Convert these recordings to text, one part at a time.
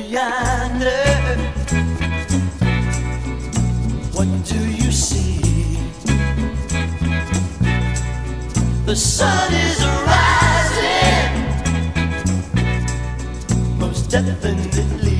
yonder? What do you see? The sun is rising, most definitely.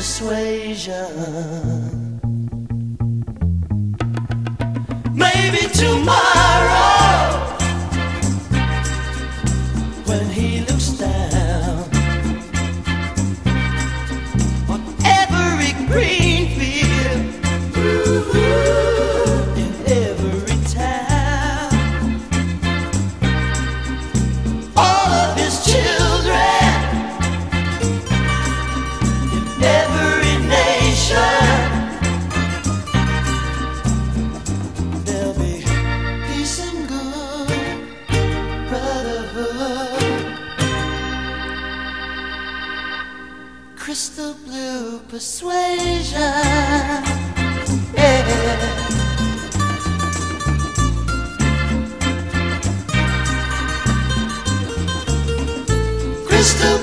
persuasion. Maybe too much. crystal blue persuasion. Yeah. Crystal